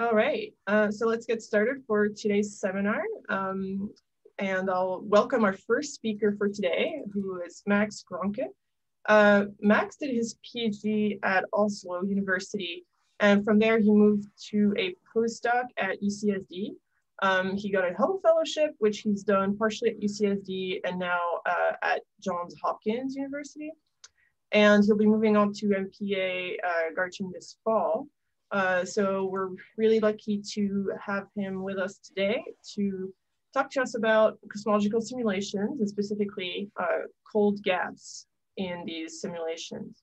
All right, uh, so let's get started for today's seminar. Um, and I'll welcome our first speaker for today, who is Max Gronke. Uh, Max did his PhD at Oslo University, and from there he moved to a postdoc at UCSD. Um, he got a Hubble Fellowship, which he's done partially at UCSD and now uh, at Johns Hopkins University. And he'll be moving on to MPA uh, Garching this fall. Uh, so we're really lucky to have him with us today to talk to us about cosmological simulations and specifically uh, cold gas in these simulations.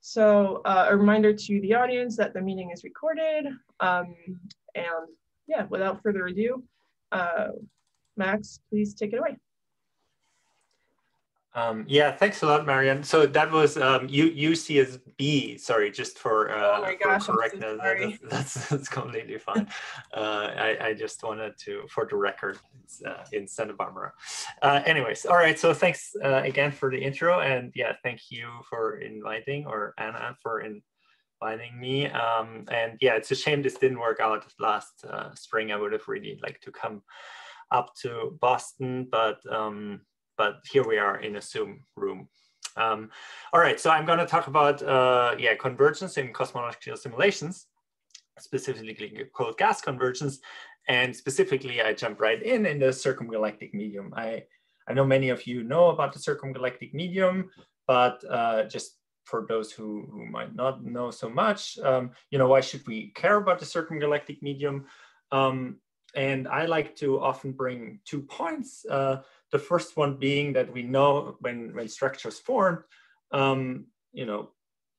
So uh, a reminder to the audience that the meeting is recorded. Um, and yeah, without further ado, uh, Max, please take it away. Um, yeah, thanks a lot, Marianne. So that was um, U- UCSB. Sorry, just for, uh, oh gosh, for correct. So that, that's, that's completely fine. uh, I, I just wanted to, for the record, it's uh, in Santa Barbara. Uh, anyways, all right. So thanks uh, again for the intro, and yeah, thank you for inviting, or Anna for inviting me. Um, and yeah, it's a shame this didn't work out last uh, spring. I would have really liked to come up to Boston, but um, but here we are in a Zoom room. Um, all right, so I'm going to talk about uh, yeah convergence in cosmological simulations, specifically cold gas convergence, and specifically I jump right in in the circumgalactic medium. I I know many of you know about the circumgalactic medium, but uh, just for those who, who might not know so much, um, you know, why should we care about the circumgalactic medium? Um, and I like to often bring two points. Uh, the first one being that we know when, when structures formed, um, you know,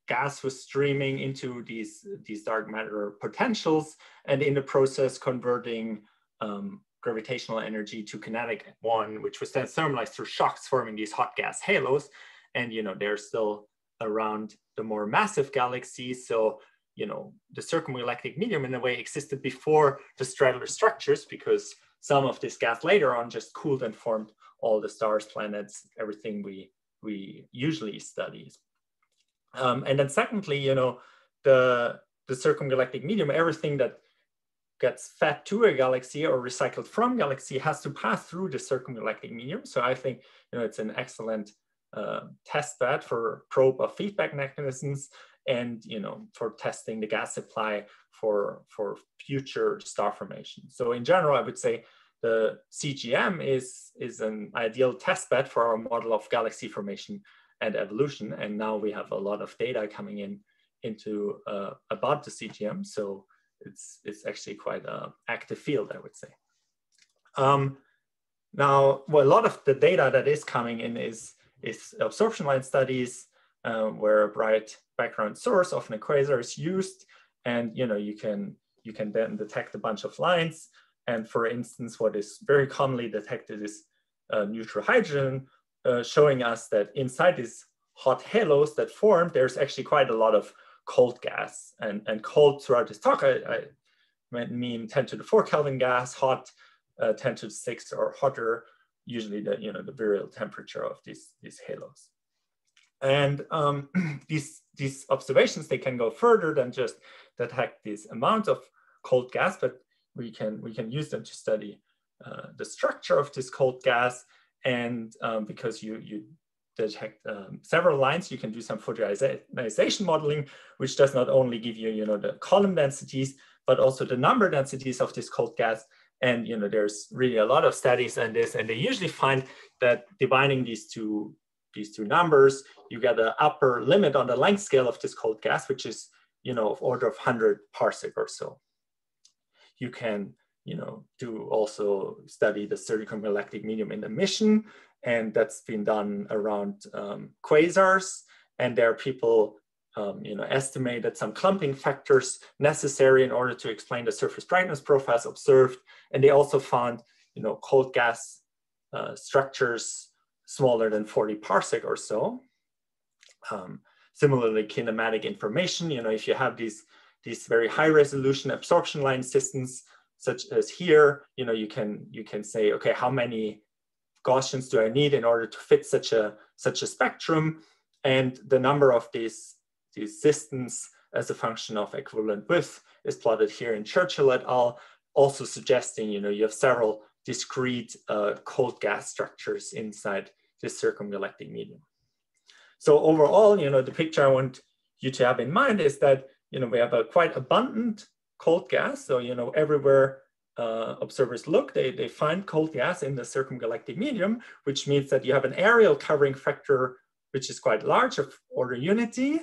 gas was streaming into these, these dark matter potentials and in the process converting um, gravitational energy to kinetic one, which was then thermalized through shocks forming these hot gas halos. And, you know, they're still around the more massive galaxies. So, you know, the circumgalactic medium in a way existed before the stellar structures because some of this gas later on just cooled and formed all the stars, planets, everything we, we usually study. Um, and then secondly, you know, the, the circumgalactic medium, everything that gets fed to a galaxy or recycled from galaxy has to pass through the circumgalactic medium. So I think, you know, it's an excellent uh, test bed for probe of feedback mechanisms and, you know, for testing the gas supply for, for future star formation. So in general, I would say the CGM is, is an ideal test bed for our model of galaxy formation and evolution. And now we have a lot of data coming in into uh, about the CGM. So it's, it's actually quite an active field, I would say. Um, now, well, a lot of the data that is coming in is, is absorption line studies um, where bright background source, often a quasar, is used. And you know, you can, you can then detect a bunch of lines and for instance, what is very commonly detected is uh, neutral hydrogen, uh, showing us that inside these hot halos that form, there's actually quite a lot of cold gas. And, and cold throughout this talk, I, I mean 10 to the 4 Kelvin gas, hot uh, 10 to the 6 or hotter, usually the, you know, the virial temperature of these, these halos. And um, these, these observations, they can go further than just detect this amount of cold gas, but we can, we can use them to study uh, the structure of this cold gas. And um, because you, you detect um, several lines, you can do some photoionization modeling, which does not only give you, you know, the column densities, but also the number densities of this cold gas. And, you know, there's really a lot of studies on this, and they usually find that dividing these two, these two numbers, you get an upper limit on the length scale of this cold gas, which is, you know, of order of 100 parsec or so you can you know, do also study the circumgalactic medium in the mission. And that's been done around um, quasars. And there are people, um, you know, estimated some clumping factors necessary in order to explain the surface brightness profiles observed. And they also found, you know, cold gas uh, structures smaller than 40 parsec or so. Um, similarly, kinematic information, you know, if you have these these very high resolution absorption line systems, such as here, you know, you can you can say, okay, how many Gaussians do I need in order to fit such a such a spectrum? And the number of these these systems as a function of equivalent width is plotted here in Churchill et al., also suggesting, you know, you have several discrete uh, cold gas structures inside this circumgalactic medium. So overall, you know, the picture I want you to have in mind is that, you know, we have a quite abundant cold gas. So, you know, everywhere uh, observers look, they, they find cold gas in the circumgalactic medium, which means that you have an aerial covering factor, which is quite large of order unity,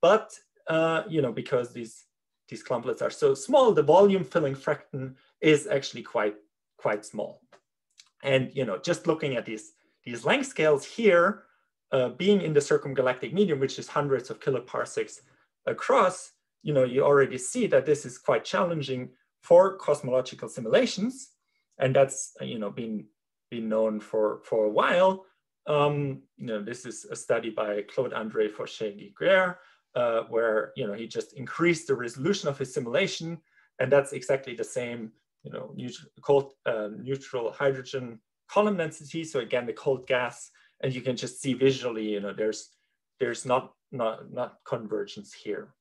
but, uh, you know, because these, these clumplets are so small, the volume filling fraction is actually quite, quite small. And, you know, just looking at these, these length scales here, uh, being in the circumgalactic medium, which is hundreds of kiloparsecs across, you know, you already see that this is quite challenging for cosmological simulations. And that's, you know, been, been known for, for a while. Um, you know, this is a study by Claude-André Faucher-Giguère, uh, where, you know, he just increased the resolution of his simulation. And that's exactly the same, you know, neutral, cold, uh, neutral hydrogen column density. So again, the cold gas and you can just see visually, you know, there's there's not not not convergence here.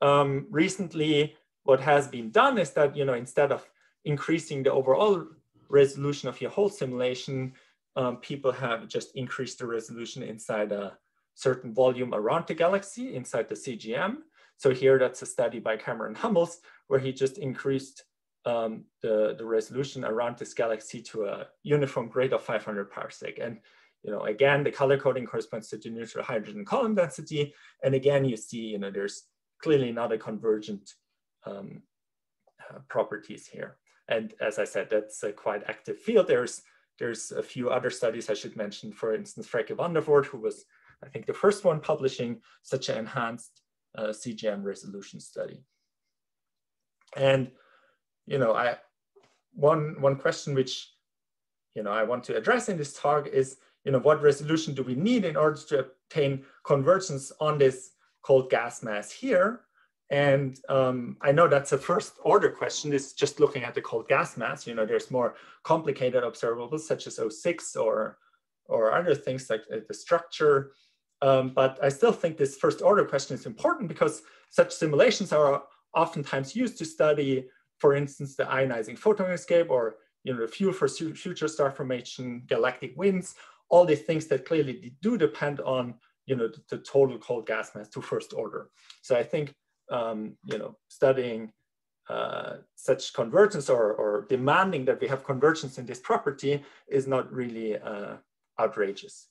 Um, recently, what has been done is that you know instead of increasing the overall resolution of your whole simulation, um, people have just increased the resolution inside a certain volume around the galaxy inside the CGM. So here that's a study by Cameron Hummels where he just increased um, the, the resolution around this galaxy to a uniform grade of 500 parsec. And you know, again, the color coding corresponds to the neutral hydrogen column density. And again, you see, you know, there's clearly not a convergent um, uh, properties here. And as I said, that's a quite active field. There's, there's a few other studies I should mention, for instance, Freeke van de Voort, who was, I think, the first one publishing such an enhanced uh, CGM resolution study. And, you know, I, one, one question which, you know, I want to address in this talk is, you know, what resolution do we need in order to obtain convergence on this cold gas mass here? And um, I know that's a first order question, is just looking at the cold gas mass. You know, there's more complicated observables such as O6 or, or other things like the structure. Um, but I still think this first order question is important because such simulations are oftentimes used to study, for instance, the ionizing photon escape or you know, the fuel for future star formation, galactic winds, all these things that clearly do depend on you know the, the total cold gas mass to first order. So I think um, you know studying uh, such convergence or, or demanding that we have convergence in this property is not really uh, outrageous.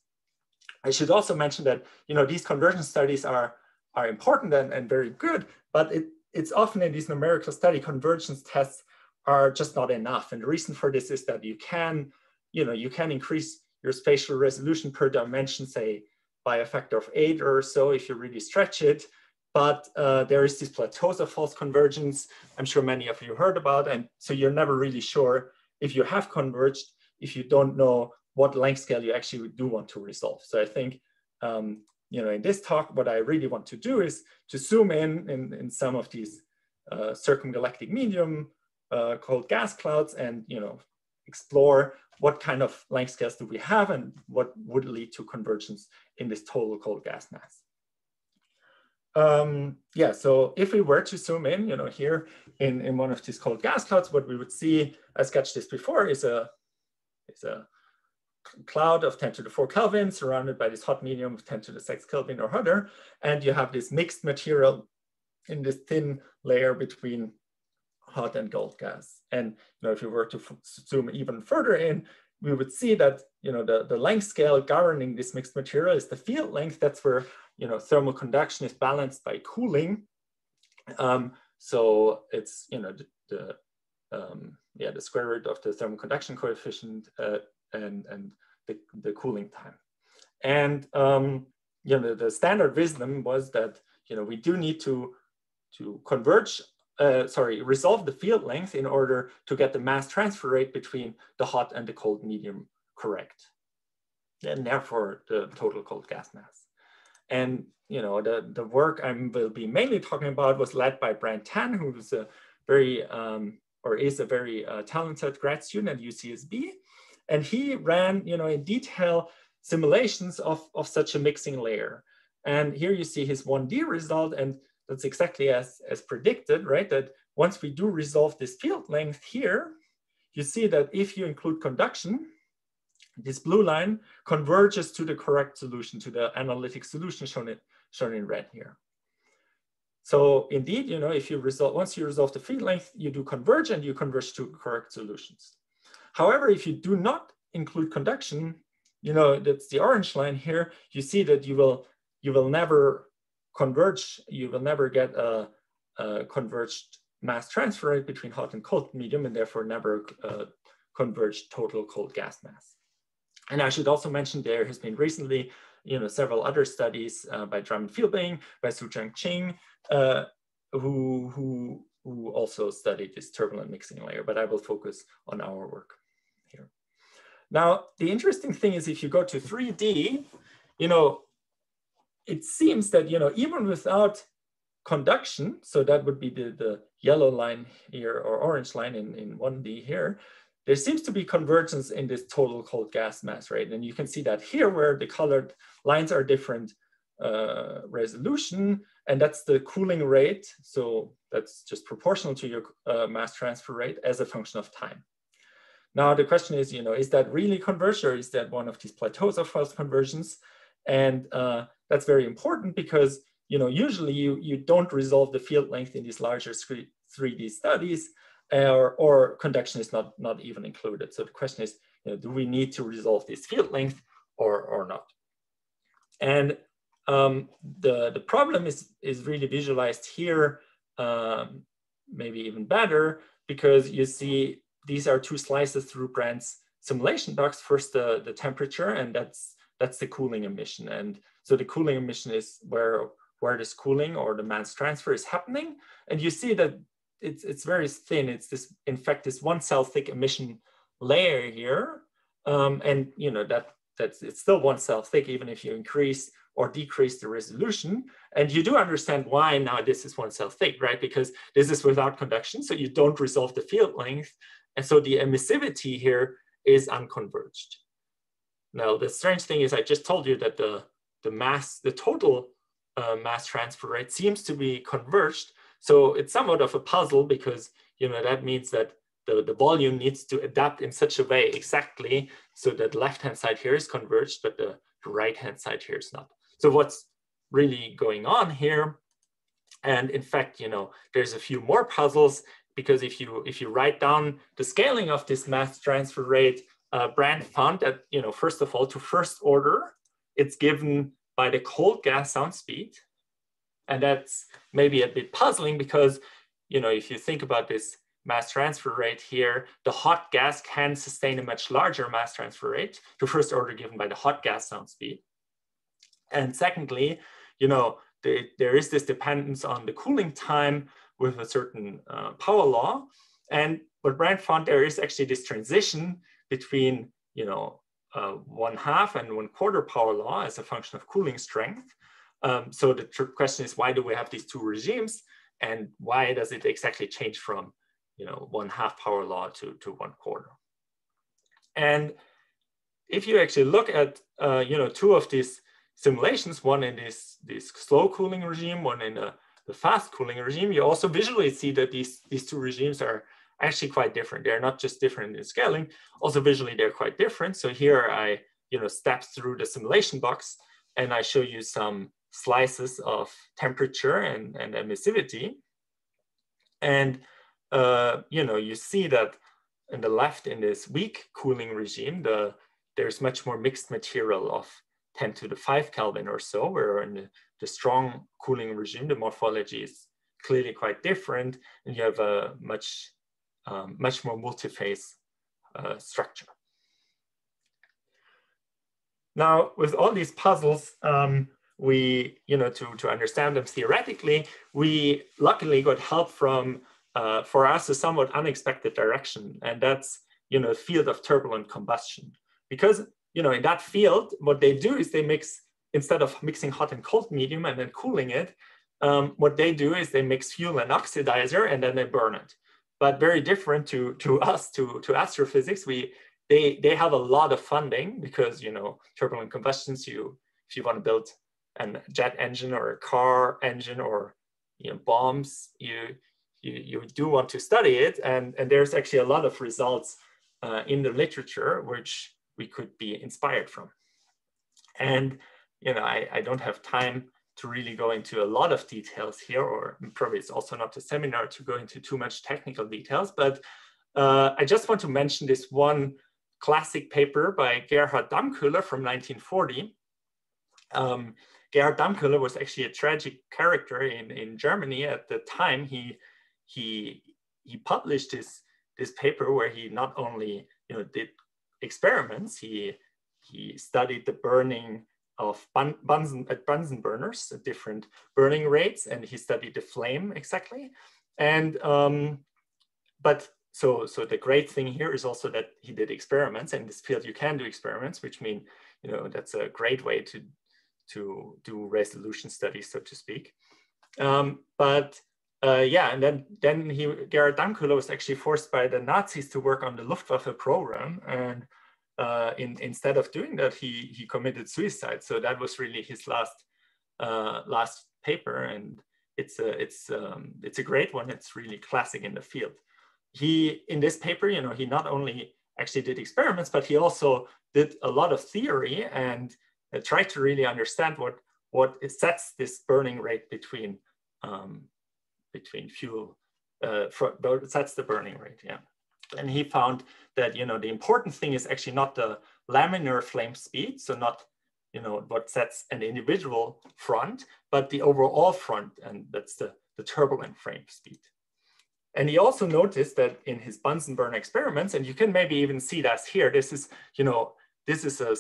I should also mention that you know these convergence studies are are important and, and very good, but it, it's often in these numerical study convergence tests are just not enough. And the reason for this is that you can, you know, you can increase your spatial resolution per dimension, say by a factor of eight or so if you really stretch it. But uh, there is this plateaus of false convergence, I'm sure many of you heard about. And so you're never really sure if you have converged, if you don't know what length scale you actually do want to resolve. So I think, um, you know, in this talk, what I really want to do is to zoom in in, in some of these uh, circumgalactic medium uh, called gas clouds and, you know, explore what kind of length scales do we have and what would lead to convergence in this total cold gas mass. Um, yeah, so if we were to zoom in, you know, here in, in one of these cold gas clouds, what we would see, I sketched this before, is a, is a cloud of 10 to the 4 Kelvin surrounded by this hot medium of 10 to the 6 Kelvin or hotter. And you have this mixed material in this thin layer between hot and cold gas. And you know, if you were to zoom even further in, we would see that you know the, the length scale governing this mixed material is the field length. That's where you know thermal conduction is balanced by cooling. Um, so it's you know the, the um, yeah the square root of the thermal conduction coefficient uh, and and the, the cooling time. And um, you know the, standard wisdom was that you know we do need to to converge uh, sorry, resolve the field length in order to get the mass transfer rate between the hot and the cold medium correct. And therefore the total cold gas mass. And you know, the, the work I will be mainly talking about was led by Brent Tan, who's a very, um, or is a very uh, talented grad student at UCSB. And he ran, you know, in detail simulations of, of such a mixing layer. And here you see his 1D result. And that's exactly as, as predicted, right? That once we do resolve this field length here, you see that if you include conduction, this blue line converges to the correct solution, to the analytic solution shown in, shown in red here. So indeed, you know, if you resolve, once you resolve the field length, you do converge and you converge to correct solutions. However, if you do not include conduction, you know, that's the orange line here, you see that you will, you will never converge, you will never get a, a converged mass transfer rate between hot and cold medium and therefore never uh, converged total cold gas mass. And I should also mention there has been recently, you know, several other studies uh, by Drummond Fielding, by Suoqing Ji, uh, who, who, who also studied this turbulent mixing layer, but I will focus on our work. Now, the interesting thing is if you go to 3D, you know, it seems that, you know, even without conduction, so that would be the, the yellow line here or orange line in, in 1D here, there seems to be convergence in this total cold gas mass rate. And you can see that here where the colored lines are different uh, resolution, and that's the cooling rate. So that's just proportional to your uh, mass transfer rate as a function of time. Now the question is, you know, is that really converged or is that one of these plateaus of false conversions? And uh, that's very important because, you know, usually you, you don't resolve the field length in these larger 3D studies or, or conduction is not, not even included. So the question is, you know, do we need to resolve this field length or, or not? And um, the, the problem is, is really visualized here, um, maybe even better, because you see these are two slices through Brent's simulation box. First, the, the temperature, and that's that's the cooling emission. And so the cooling emission is where where this cooling or the mass transfer is happening. And you see that it's, it's very thin. It's this, in fact, this one cell thick emission layer here. Um, and you know, that that's it's still one cell thick, even if you increase or decrease the resolution. And you do understand why now this is one cell thick, right? Because this is without conduction, so you don't resolve the field length. And so the emissivity here is unconverged. Now, the strange thing is I just told you that the, the mass, the total uh, mass transfer rate seems to be converged, so it's somewhat of a puzzle because you know that means that the, the volume needs to adapt in such a way exactly so that left-hand side here is converged, but the right-hand side here is not. So what's really going on here? And in fact, you know, there's a few more puzzles because if you if you write down the scaling of this mass transfer rate, uh, Brent found that, you know, first of all, to first order, it's given by the cold gas sound speed. And that's maybe a bit puzzling because, you know, if you think about this mass transfer rate here, the hot gas can sustain a much larger mass transfer rate to first order given by the hot gas sound speed. And secondly, you know, the, there is this dependence on the cooling time with a certain uh, power law. And what Brent found there is actually this transition between, you know, uh, one half and one quarter power law as a function of cooling strength. Um, so the question is, why do we have these two regimes? And why does it exactly change from you know, one half power law to, to one quarter? And if you actually look at uh, you know, two of these simulations, one in this, this slow cooling regime, one in a, the fast cooling regime, you also visually see that these, these two regimes are actually quite different. They're not just different in scaling, also visually they're quite different. So here I you know, step through the simulation box and I show you some slices of temperature and, and emissivity. And, uh, you know, you see that in the left in this weak cooling regime, the, there's much more mixed material of 10 to the 5 Kelvin or so, where in the, the strong cooling regime, the morphology is clearly quite different, and you have a much, um, much more multi-phase uh, structure. Now, with all these puzzles, um, we, you know, to, to understand them theoretically, we luckily got help from, uh, for us, a somewhat unexpected direction. And that's, you know, field of turbulent combustion. Because, you know, in that field, what they do is they mix, instead of mixing hot and cold medium and then cooling it, um, what they do is they mix fuel and oxidizer and then they burn it. But very different to, to us, to, to astrophysics, we, they, they have a lot of funding because, you know, turbulent combustions, you, if you want to build a jet engine or a car engine or you know, bombs, you, you, you do want to study it. And, and there's actually a lot of results uh, in the literature which we could be inspired from. And, you know, I, I don't have time to really go into a lot of details here, or probably it's also not the seminar to go into too much technical details, but uh, I just want to mention this one classic paper by Gerhard Damköhler from 1940. Um, Gerhard Damköhler was actually a tragic character in, in Germany at the time. He, he, he published this, this paper where he not only you know, did experiments, he, he studied the burning of bun Bunsen, at Bunsen burners, at different burning rates, and he studied the flame exactly. And um, but so so the great thing here is also that he did experiments, and in this field you can do experiments, which mean you know that's a great way to to do resolution studies, so to speak. Um, but uh, yeah, and then then he Gerhard Damköhler was actually forced by the Nazis to work on the Luftwaffe program, and uh, in, instead of doing that, he, he committed suicide. So that was really his last, uh, last paper. And it's a, it's, um, it's a great one. It's really classic in the field. He, in this paper, you know, he not only actually did experiments, but he also did a lot of theory and uh, tried to really understand what, what sets this burning rate between, um, between fuel, uh, for, sets the burning rate, yeah. And he found that, you know, the important thing is actually not the laminar flame speed, so not, you know, what sets an individual front, but the overall front, and that's the, the turbulent flame speed. And he also noticed that in his Bunsen burner experiments, and you can maybe even see that here, this is, you know, this is a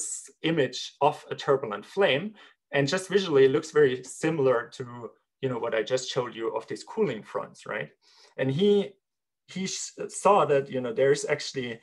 image of a turbulent flame. And just visually, it looks very similar to, you know, what I just showed you of these cooling fronts, right? And he he saw that you know there's actually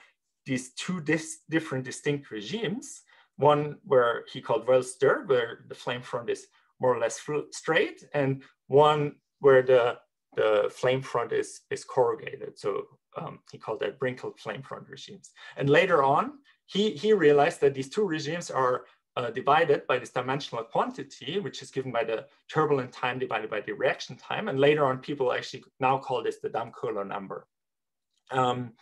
these two dis different distinct regimes. One where he called well stirred, where the flame front is more or less straight, and one where the the flame front is is corrugated. So um, he called that wrinkled flame front regimes. And later on, he he realized that these two regimes are uh, divided by this dimensional quantity, which is given by the turbulent time divided by the reaction time. And later on, people actually now call this the Damköhler number. Um,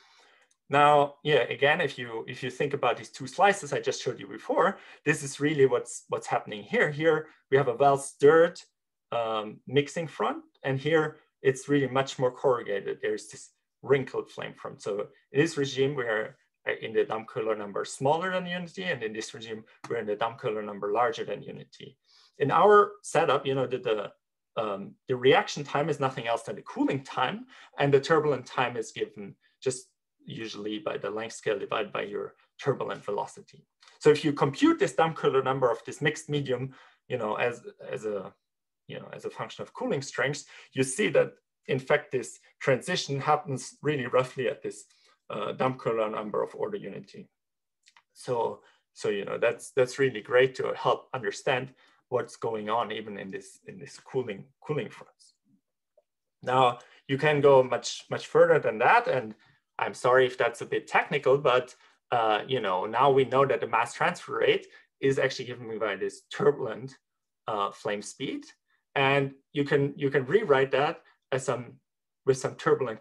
now, yeah, again, if you if you think about these two slices I just showed you before, this is really what's what's happening here. Here we have a well stirred um, mixing front, and here it's really much more corrugated. There's this wrinkled flame front. So in this regime, we're uh, in the Damköhler number smaller than unity, and in this regime, we're in the Damköhler number larger than unity. In our setup, you know, the, the um, the reaction time is nothing else than the cooling time, and the turbulent time is given just usually by the length scale divided by your turbulent velocity. So if you compute this Damköhler number of this mixed medium, you know, as, as a, you know, as a function of cooling strengths, you see that in fact, this transition happens really roughly at this uh, Damköhler number of order unity. So, so, you know, that's, that's really great to help understand what's going on even in this in this cooling cooling fronts. Now you can go much much further than that, and I'm sorry if that's a bit technical, but uh, you know now we know that the mass transfer rate is actually given by this turbulent uh, flame speed, and you can you can rewrite that as some with some turbulent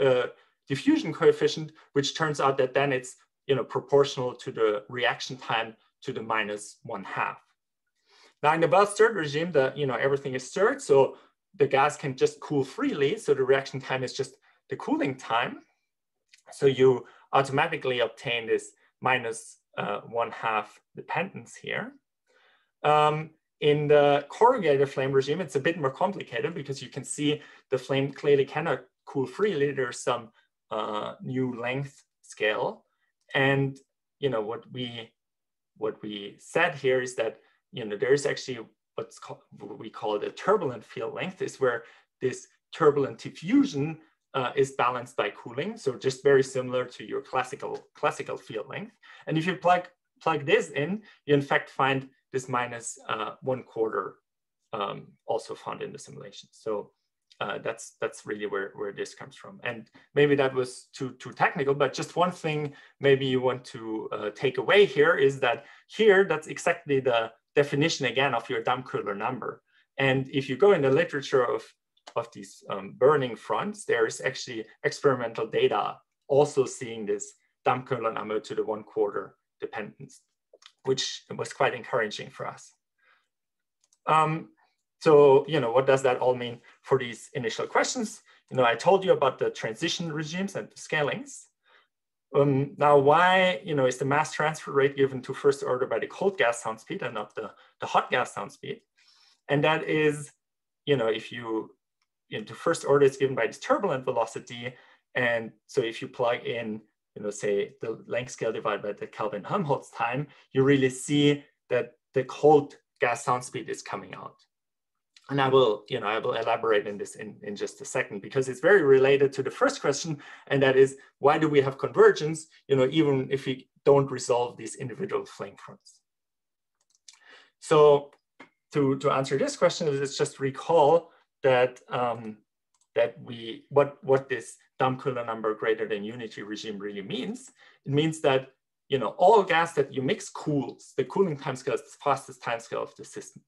uh, diffusion coefficient, which turns out that then it's you know proportional to the reaction time to the minus one half. Now in the well stirred regime, the, you know, everything is stirred, so the gas can just cool freely. So the reaction time is just the cooling time. So you automatically obtain this minus uh, one half dependence here. Um, in the corrugated flame regime, it's a bit more complicated because you can see the flame clearly cannot cool freely. There's some uh, new length scale. And you know what we what we said here is that you know, there's actually what's called, what we call the turbulent field length is where this turbulent diffusion uh, is balanced by cooling. So just very similar to your classical, classical field length. And if you plug, plug this in, you in fact find this minus uh, one quarter um, also found in the simulation. So uh, that's that's really where, where this comes from. And maybe that was too, too technical, but just one thing maybe you want to uh, take away here is that here, that's exactly the definition again of your Damköhler number. And if you go in the literature of of these um, burning fronts, there is actually experimental data also seeing this Damköhler number to the one quarter dependence, which was quite encouraging for us. Um, so, you know, what does that all mean for these initial questions? You know, I told you about the transition regimes and the scalings. Um, now, why, you know, is the mass transfer rate given to first order by the cold gas sound speed and not the, the hot gas sound speed? And that is, you know, if you, you know, the first order is given by this turbulent velocity. And so if you plug in, you know, say the length scale divided by the Kelvin Helmholtz time, you really see that the cold gas sound speed is coming out. And I will, you know, I will elaborate in this in, in just a second because it's very related to the first question, and that is why do we have convergence, you know, even if we don't resolve these individual flame fronts. So to, to answer this question, let's just recall that um, that we what what this Damköhler number greater than unity regime really means. It means that you know all gas that you mix cools. The cooling timescale is the fastest timescale of the system,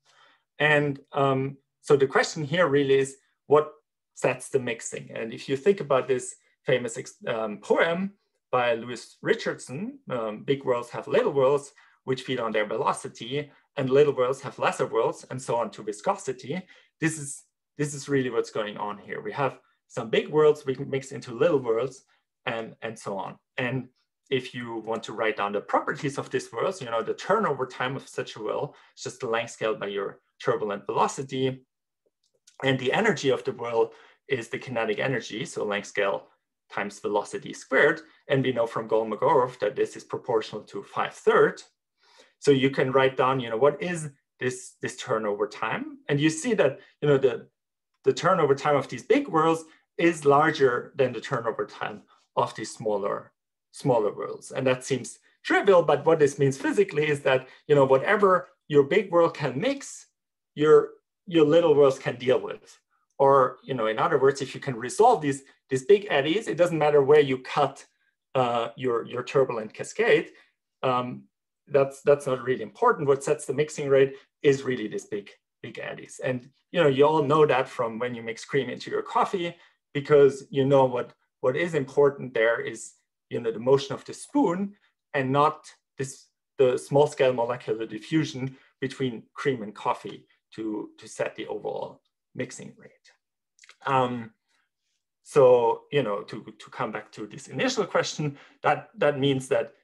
and um, so the question here really is what sets the mixing? And if you think about this famous um, poem by Lewis Richardson, um, big worlds have little worlds, which feed on their velocity, and little worlds have lesser worlds, and so on to viscosity. This is, this is really what's going on here. We have some big worlds we can mix into little worlds, and, and so on. And if you want to write down the properties of this world, you know, the turnover time of such a world is just the length scale by your turbulent velocity. And the energy of the whirl is the kinetic energy, so length scale times velocity squared. And we know from Kolmogorov that this is proportional to 5 third. So you can write down, you know, what is this, this turnover time? And you see that, you know, the, the turnover time of these big whirls is larger than the turnover time of these smaller, smaller whirls. And that seems trivial, but what this means physically is that, you know, whatever your big whirl can mix, your your little worlds can deal with. Or, you know, in other words, if you can resolve these, these big eddies, it doesn't matter where you cut uh, your, your turbulent cascade. Um, that's, that's not really important. What sets the mixing rate is really this big, big eddies. And, you know, you all know that from when you mix cream into your coffee, because you know what, what is important there is, you know, the motion of the spoon and not this, the small scale molecular diffusion between cream and coffee to, to set the overall mixing rate. Um, so, you know, to, to come back to this initial question, that, that means that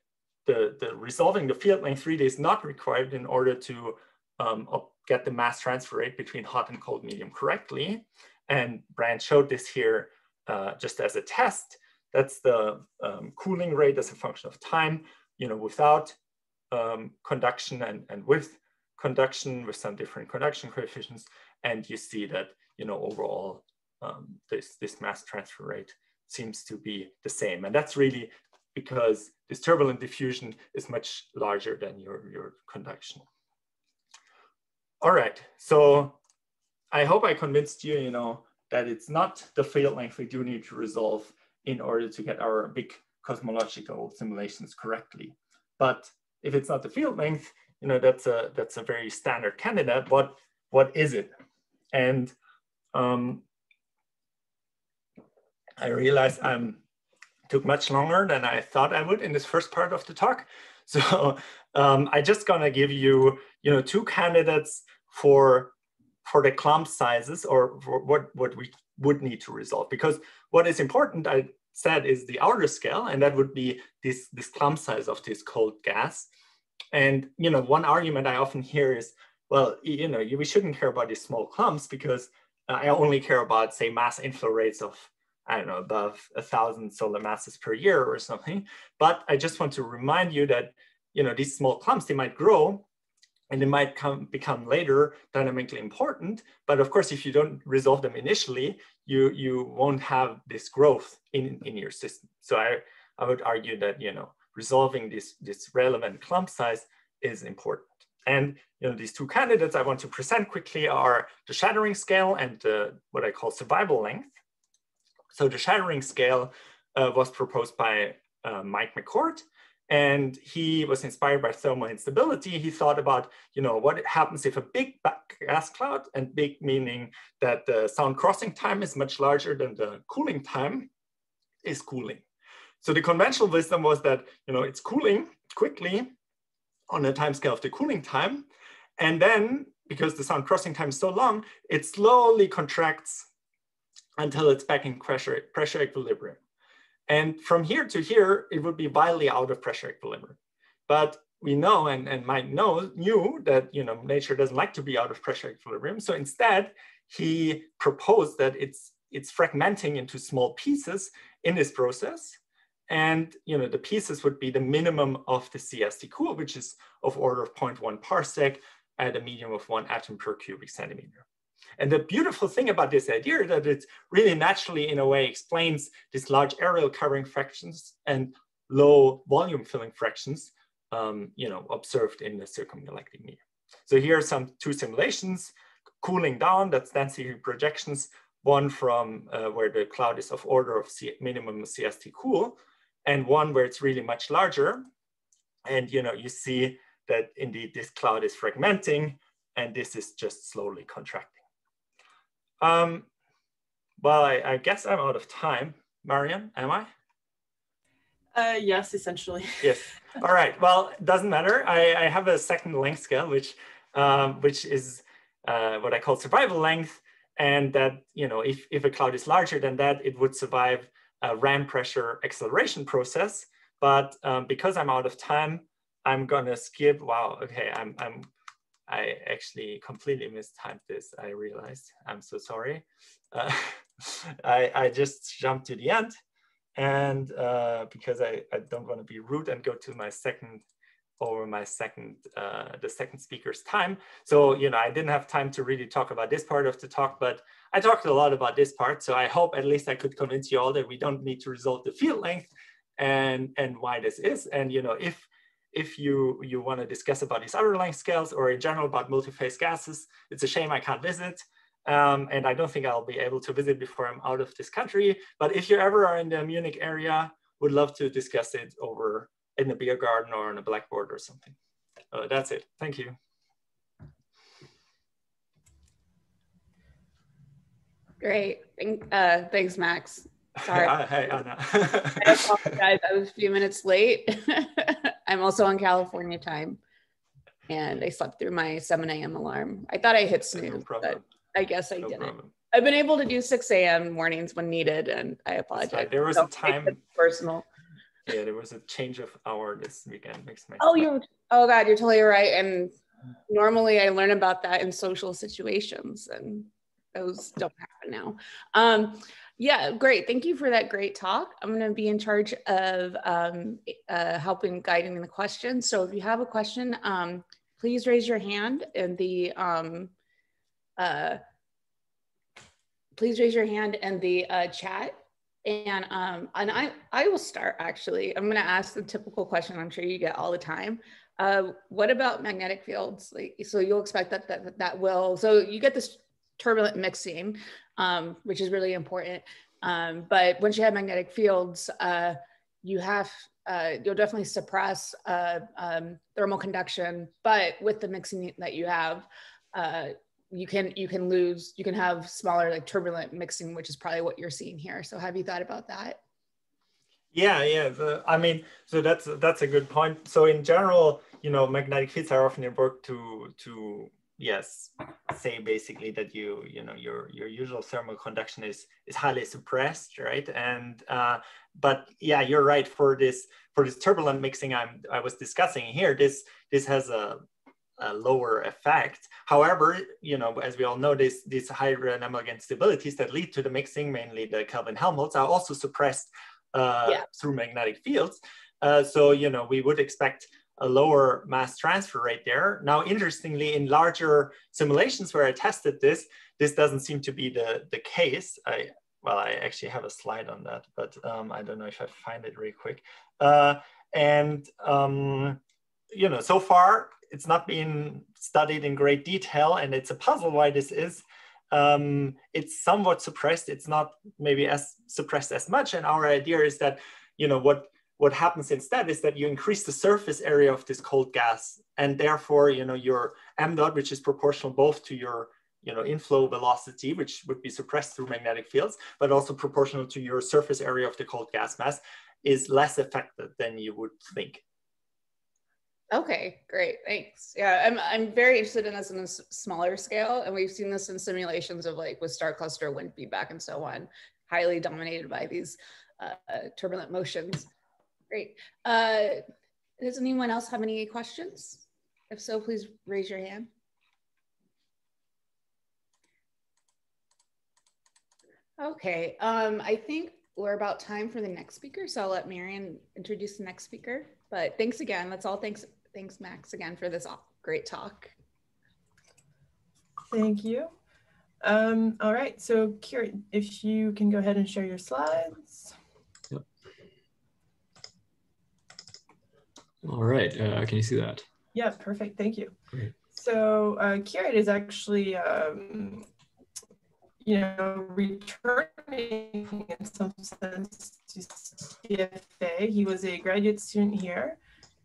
the, the resolving the field length really is not required in order to um, get the mass transfer rate between hot and cold medium correctly. And Brent showed this here uh, just as a test. That's the um, cooling rate as a function of time, you know, without um, conduction and, and with conduction with some different conduction coefficients. And you see that, you know, overall, um, this, this mass transfer rate seems to be the same. And that's really because this turbulent diffusion is much larger than your, your conduction. All right, so I hope I convinced you, you know, that it's not the field length we do need to resolve in order to get our big cosmological simulations correctly. But if it's not the field length, you know, that's a that's a very standard candidate. but what is it? And um, I realized I am took much longer than I thought I would in this first part of the talk. So um, I just gonna give you, you know, two candidates for for the clump sizes or what what we would need to resolve. Because what is important, I said, is the outer scale, and that would be this this clump size of this cold gas. And you know, one argument I often hear is, well, you know, we shouldn't care about these small clumps because uh, I only care about, say, mass inflow rates of, I don't know, above a thousand solar masses per year or something. But I just want to remind you that, you know, these small clumps, they might grow and they might come, become later dynamically important. But of course, if you don't resolve them initially, you, you won't have this growth in, in your system. So I, I would argue that, you know, resolving this, this relevant clump size is important. And you know, these two candidates I want to present quickly are the shattering scale and uh, what I call survival length. So the shattering scale uh, was proposed by uh, Mike McCourt, and he was inspired by thermal instability. He thought about, you know, what happens if a big gas cloud, and big meaning that the sound crossing time is much larger than the cooling time, is cooling. So the conventional wisdom was that, you know, it's cooling quickly on the time scale of the cooling time. And then because the sound crossing time is so long, it slowly contracts until it's back in pressure, pressure equilibrium. And from here to here, it would be wildly out of pressure equilibrium. But we know and, and Mike know, knew that you know nature doesn't like to be out of pressure equilibrium. So instead, he proposed that it's it's fragmenting into small pieces in this process. And you know the pieces would be the minimum of the CST cool, which is of order of 0.1 parsec at a medium of one atom per cubic centimeter. And the beautiful thing about this idea that it really naturally, in a way, explains these large areal covering fractions and low volume filling fractions, um, you know, observed in the circumgalactic medium. So here are some two simulations, cooling down, that's density projections, one from uh, where the cloud is of order of C minimum CST cool, and one where it's really much larger. And you know, you see that indeed this cloud is fragmenting and this is just slowly contracting. Um, well, I, I, guess I'm out of time. Mariam, am I? Uh, yes, essentially. yes. All right. Well, it doesn't matter. I, I have a second length scale, which um, which is uh, what I call survival length, and that you know if if a cloud is larger than that, it would survive a ram pressure acceleration process. But um, because I'm out of time, I'm gonna skip. Wow. Okay. I'm I'm I actually completely mistimed this. I realized. I'm so sorry. Uh, I, I just jumped to the end and uh, because I, I don't want to be rude and go to my second over my second, uh, the second speaker's time. So, you know, I didn't have time to really talk about this part of the talk, but I talked a lot about this part. So I hope at least I could convince you all that we don't need to resolve the field length and, and why this is. And, you know, if if you, you want to discuss about these other length scales or in general about multi-phase gases, it's a shame I can't visit. Um, and I don't think I'll be able to visit before I'm out of this country. But if you ever are in the Munich area, would love to discuss it over in a beer garden or on a blackboard or something. Uh, that's it. Thank you. Great. Uh, thanks, Max. Sorry. hey, Anna. I apologize. I was a few minutes late. I'm also on California time. And I slept through my 7 a.m. alarm. I thought I hit snooze, no but I guess I no didn't. Problem. I've been able to do 6 a.m. mornings when needed, and I apologize. There was a time personal. Yeah, there was a change of hour this weekend. Makes my oh, you oh god, you're totally right. And normally I learn about that in social situations, and those don't happen now. Um, yeah, great. Thank you for that great talk. I'm going to be in charge of um, uh, helping guiding the questions. So if you have a question, um, please raise your hand in the um, uh, please raise your hand in the uh, chat. And um, and I I will start actually. I'm going to ask the typical question I'm sure you get all the time. Uh, what about magnetic fields? Like, so you'll expect that, that that will. So you get this turbulent mixing, um, which is really important. Um, but once you have magnetic fields, uh, you have uh, you'll definitely suppress uh, um, thermal conduction. But with the mixing that you have, uh, you can you can lose you can have smaller like turbulent mixing, which is probably what you're seeing here. So have you thought about that? Yeah, yeah. The, I mean, so that's that's a good point. So in general, you know, magnetic fields are often invoked to to yes say basically that you you know your your usual thermal conduction is is highly suppressed right and uh, but yeah you're right for this for this turbulent mixing i'm i was discussing here this this has a, a lower effect however you know as we all know this these high Riemann instabilities that lead to the mixing mainly the kelvin helmholtz are also suppressed uh, yeah. through magnetic fields uh, so you know we would expect a lower mass transfer rate there. Now, interestingly, in larger simulations where I tested this, this doesn't seem to be the, the case. I, well, I actually have a slide on that, but um, I don't know if I find it really quick. Uh, and, um, you know, so far it's not been studied in great detail and it's a puzzle why this is. Um, it's somewhat suppressed. It's not maybe as suppressed as much. And our idea is that, you know, what what happens instead is that you increase the surface area of this cold gas, and therefore, you know, your m dot, which is proportional both to your you know, inflow velocity, which would be suppressed through magnetic fields, but also proportional to your surface area of the cold gas mass, is less affected than you would think. Okay, great, thanks. Yeah, I'm, I'm very interested in this in a smaller scale, and we've seen this in simulations of like with star cluster wind feedback and so on, highly dominated by these uh, turbulent motions. Great. Uh, does anyone else have any questions? If so, please raise your hand. Okay, um, I think we're about time for the next speaker, so I'll let Marion introduce the next speaker. But thanks again. That's all. Thanks Thanks, Max, again for this great talk. Thank you. Um, all right, so Kirit, if you can go ahead and share your slides. Yep. All right, uh, can you see that? Yeah, perfect, thank you. Great. So uh, Kirit is actually, um, you know, returning in some sense to CFA. He was a graduate student here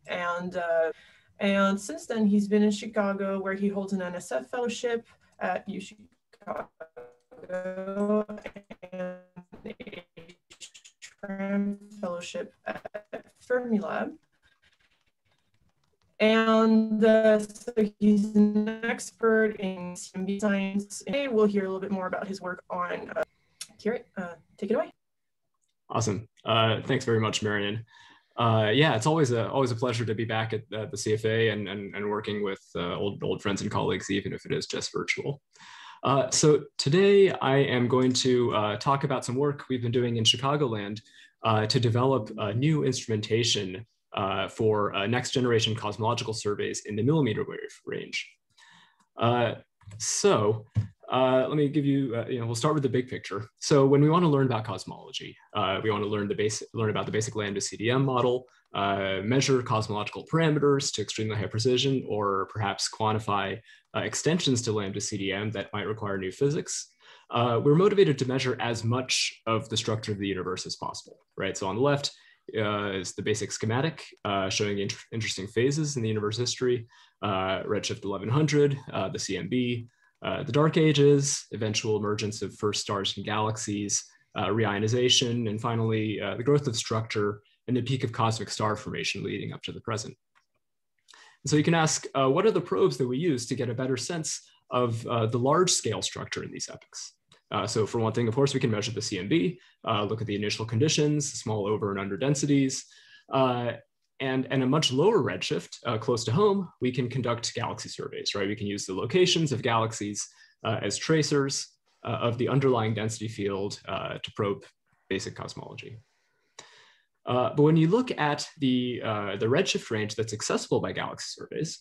and uh, and since then he's been in Chicago where he holds an NSF fellowship at U Chicago and a Schramm fellowship at Fermilab. And uh, so he's an expert in CMB science. And we'll hear a little bit more about his work on. Uh, uh, take it away. Awesome. Uh, thanks very much, Marion uh, yeah, it's always a always a pleasure to be back at, the CFA and, and, and working with uh, old old friends and colleagues, even if it is just virtual. Uh, so today I am going to uh, talk about some work we've been doing in Chicagoland uh, to develop new instrumentation uh, for next generation cosmological surveys in the millimeter wave range. so uh, let me give you, uh, you know, we'll start with the big picture. So when we want to learn about cosmology, uh, we want to learn the basic, learn about the basic lambda CDM model, uh, measure cosmological parameters to extremely high precision, or perhaps quantify uh, extensions to lambda CDM that might require new physics. Uh, we're motivated to measure as much of the structure of the universe as possible, right? So on the left is the basic schematic showing inter interesting phases in the universe history, redshift 1100, the CMB, uh, the Dark Ages, eventual emergence of first stars and galaxies, uh, reionization, and finally uh, the growth of structure and the peak of cosmic star formation leading up to the present. And so you can ask, uh, what are the probes that we use to get a better sense of uh, the large scale structure in these epochs? Uh, so for one thing, of course, we can measure the CMB, look at the initial conditions, small over and under densities, and, and a much lower redshift uh, close to home, we can conduct galaxy surveys, right? We can use the locations of galaxies uh, as tracers uh, of the underlying density field uh, to probe basic cosmology. Uh, but when you look at the, uh, the redshift range that's accessible by galaxy surveys,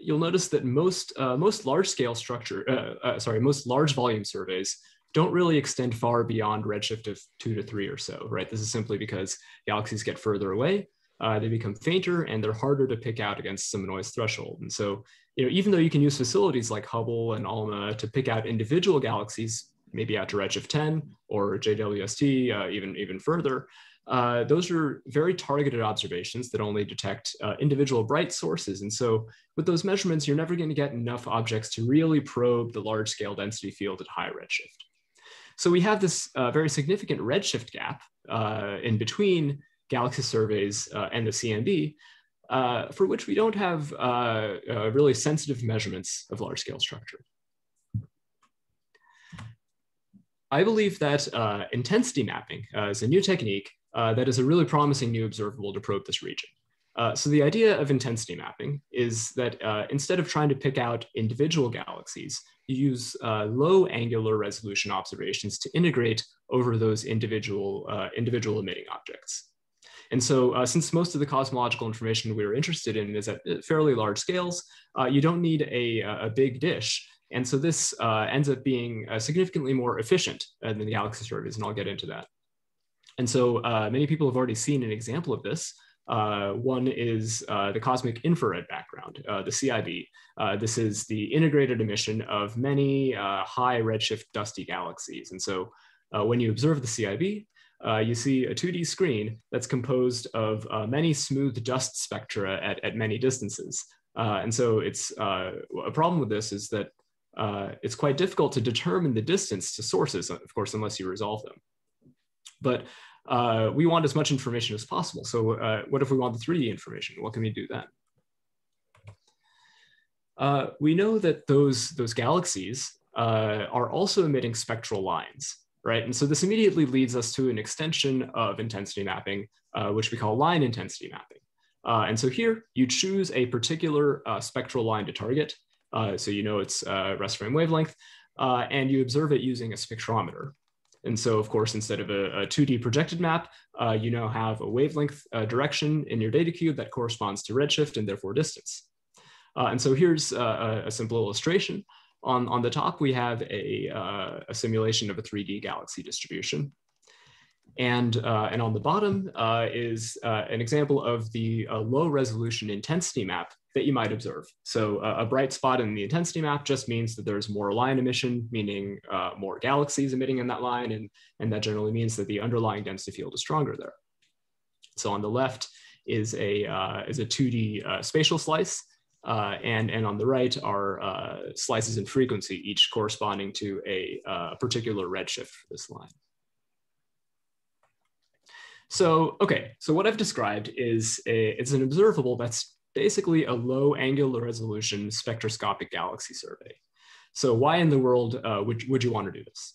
you'll notice that most, most large scale structure, sorry, most large volume surveys don't really extend far beyond redshift of two to three or so, right? This is simply because galaxies get further away uh, they become fainter and they're harder to pick out against some noise threshold. And so, you know, even though you can use facilities like Hubble and ALMA to pick out individual galaxies, maybe out to redshift 10 or JWST, uh, even, even further, uh, those are very targeted observations that only detect uh, individual bright sources. And so with those measurements, you're never going to get enough objects to really probe the large scale density field at high redshift. So we have this uh, very significant redshift gap uh, in between galaxy surveys uh, and the CMB, uh, for which we don't have uh, uh, really sensitive measurements of large scale structure. I believe that uh, intensity mapping is a new technique that is a really promising new observable to probe this region. Uh, so the idea of intensity mapping is that uh, instead of trying to pick out individual galaxies, you use uh, low angular resolution observations to integrate over those individual, individual emitting objects. And so uh, since most of the cosmological information we are interested in is at uh, fairly large scales, uh, you don't need a, a big dish. And so this uh, ends up being uh, significantly more efficient than the galaxy surveys, and I'll get into that. And so uh, many people have already seen an example of this. one is the cosmic infrared background, the CIB. this is the integrated emission of many high redshift dusty galaxies. And so when you observe the CIB, uh, you see a 2D screen that's composed of uh, many smooth dust spectra at, at many distances. Uh, and so it's uh, a problem with this is that uh, it's quite difficult to determine the distance to sources, of course, unless you resolve them. But uh, we want as much information as possible. So what if we want the 3D information? What can we do then? we know that those, those galaxies are also emitting spectral lines right? And so this immediately leads us to an extension of intensity mapping, uh, which we call line intensity mapping. Uh, and so here you choose a particular uh, spectral line to target. Uh, so you know it's uh, rest frame wavelength, uh, and you observe it using a spectrometer. And so, of course, instead of a, a 2D projected map, you now have a wavelength direction in your data cube that corresponds to redshift and therefore distance. and so here's a, a simple illustration. On, on the top, we have a, uh, a simulation of a 3D galaxy distribution. And, uh, and on the bottom uh, is uh, an example of the uh, low resolution intensity map that you might observe. So uh, a bright spot in the intensity map just means that there's more line emission, meaning more galaxies emitting in that line. And, and that generally means that the underlying density field is stronger there. So on the left is a, is a 2D spatial slice uh, and, and on the right are uh, slices in frequency, each corresponding to a uh, particular redshift for this line. So, okay, so what I've described is a, it's an observable that's basically a low angular resolution spectroscopic galaxy survey. So why in the world uh, would, would you want to do this?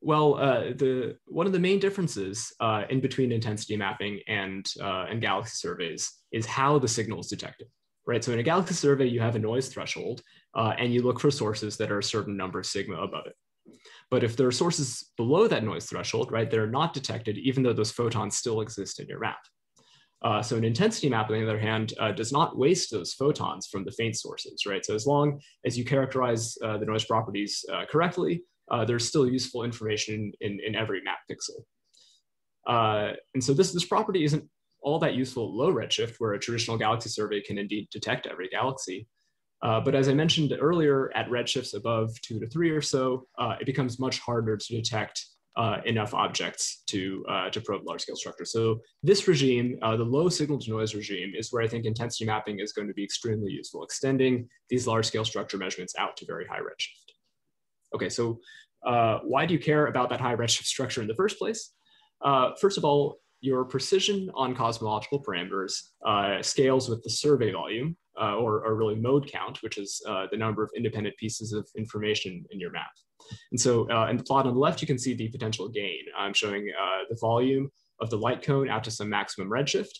Well, uh, the one of the main differences uh, in between intensity mapping and, and galaxy surveys is how the signal is detected right? So in a galaxy survey, you have a noise threshold uh, and you look for sources that are a certain number sigma above it. But if there are sources below that noise threshold, right, they're not detected even though those photons still exist in your map. Uh, so an intensity map, on the other hand, uh, does not waste those photons from the faint sources, right? So as long as you characterize uh, the noise properties uh, correctly, uh, there's still useful information in, in every map pixel. and so this, this property isn't all that useful low redshift, where a traditional galaxy survey can indeed detect every galaxy. Uh, but as I mentioned earlier, at redshifts above two to three or so, uh, it becomes much harder to detect uh, enough objects to, uh, to probe large scale structures. So this regime, uh, the low signal to noise regime is where I think intensity mapping is going to be extremely useful, extending these large scale structure measurements out to very high redshift. Okay, so uh, why do you care about that high redshift structure in the first place? first of all, your precision on cosmological parameters uh, scales with the survey volume, uh, or, or, really mode count, which is uh, the number of independent pieces of information in your map. And so uh, in the plot on the left, you can see the potential gain. I'm showing uh, the volume of the light cone out to some maximum redshift.